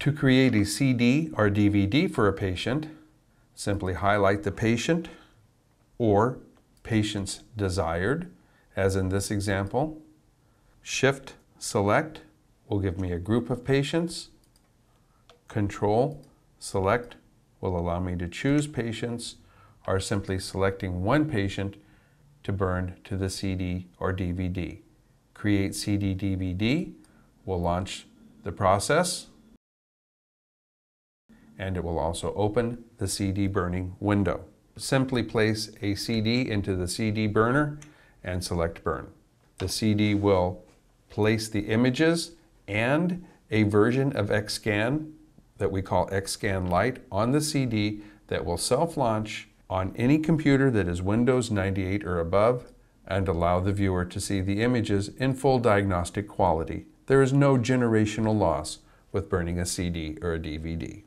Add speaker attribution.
Speaker 1: To create a CD or DVD for a patient, simply highlight the patient or patient's desired, as in this example. Shift Select will give me a group of patients. Control Select will allow me to choose patients or simply selecting one patient to burn to the CD or DVD. Create CD DVD will launch the process and it will also open the CD burning window. Simply place a CD into the CD burner and select burn. The CD will place the images and a version of XScan that we call XScan Lite on the CD that will self-launch on any computer that is Windows 98 or above and allow the viewer to see the images in full diagnostic quality. There is no generational loss with burning a CD or a DVD.